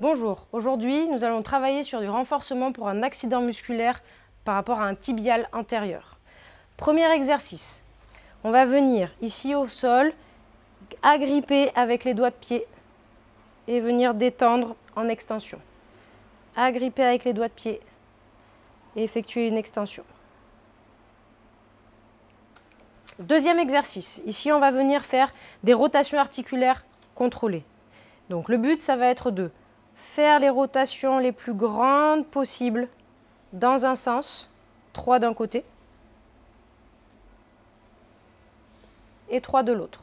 Bonjour, aujourd'hui nous allons travailler sur du renforcement pour un accident musculaire par rapport à un tibial antérieur. Premier exercice, on va venir ici au sol, agripper avec les doigts de pied et venir détendre en extension. Agripper avec les doigts de pied et effectuer une extension. Deuxième exercice, ici on va venir faire des rotations articulaires contrôlées. Donc le but, ça va être de faire les rotations les plus grandes possibles dans un sens, trois d'un côté et trois de l'autre.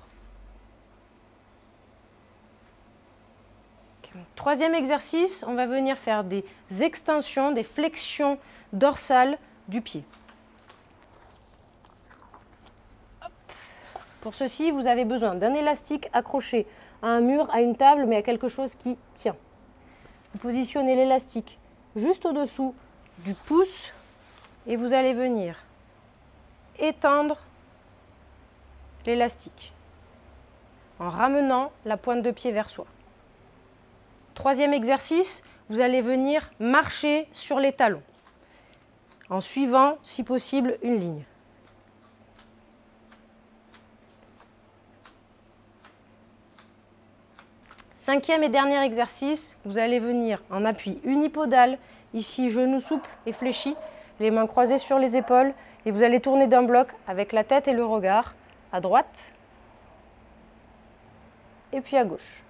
Troisième exercice, on va venir faire des extensions, des flexions dorsales du pied. Pour ceci, vous avez besoin d'un élastique accroché à un mur, à une table, mais à quelque chose qui tient. Vous positionnez l'élastique juste au-dessous du pouce et vous allez venir étendre l'élastique en ramenant la pointe de pied vers soi. Troisième exercice, vous allez venir marcher sur les talons en suivant, si possible, une ligne. Cinquième et dernier exercice, vous allez venir en appui unipodal, ici genou souple et fléchi, les mains croisées sur les épaules et vous allez tourner d'un bloc avec la tête et le regard à droite et puis à gauche.